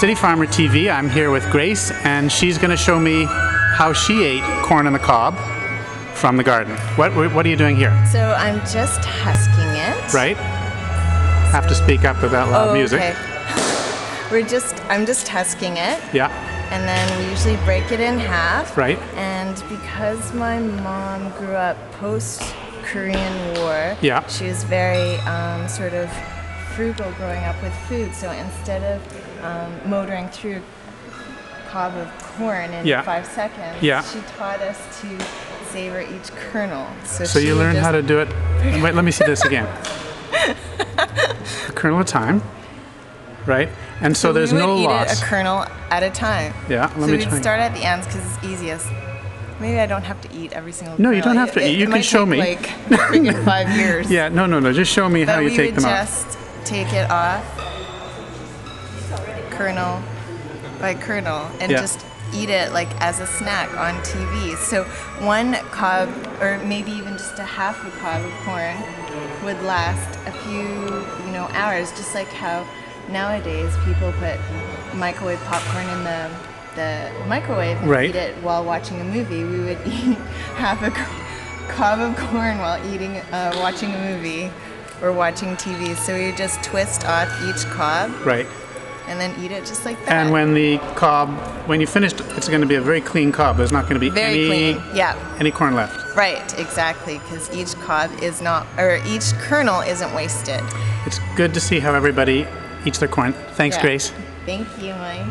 City Farmer TV. I'm here with Grace, and she's going to show me how she ate corn on the cob from the garden. What, what are you doing here? So I'm just husking it. Right? Have to speak up without loud Oh, music. okay. We're just, I'm just husking it. Yeah, And then we usually break it in half. right. And because my mom grew up post Korean War, Yeah. she was very um, sort of frugal growing up with food. So instead of um, motoring through a cob of corn in Yeah. five seconds, Yeah. she taught us to savor each kernel. So, So you learn how to do it. Wait, let me see this again. a kernel at a time, right? And so, we there's would no eat loss. it a kernel at a time. Yeah, let so me we'd try. start at the ends because it's easiest. Maybe I don't have to eat every single. No, you don't have to It- eat. it You can might show me. Like five years. yeah, no, no, no. Just show me how you take them out. Take it off, kernel by kernel, and Yeah. just eat it like as a snack on TV. So one cob, or maybe even just a half a cob of corn, would last a few, you know, hours. Just like how nowadays people put microwave popcorn in the the microwave and Right. eat it while watching a movie. We would eat half a co- cob of corn while eating, uh, watching a movie or watching TV. So you just twist off each cob Right. and then eat it just like that. And when the cob, when you finished, it's going to be a very clean cob. There's not going to be very any clean, yeah, any corn left. right, exactly, because each cob is not, or each kernel isn't wasted. It's good to see how everybody eats their corn. Thanks, Yeah. Grace. Thank you, Mike.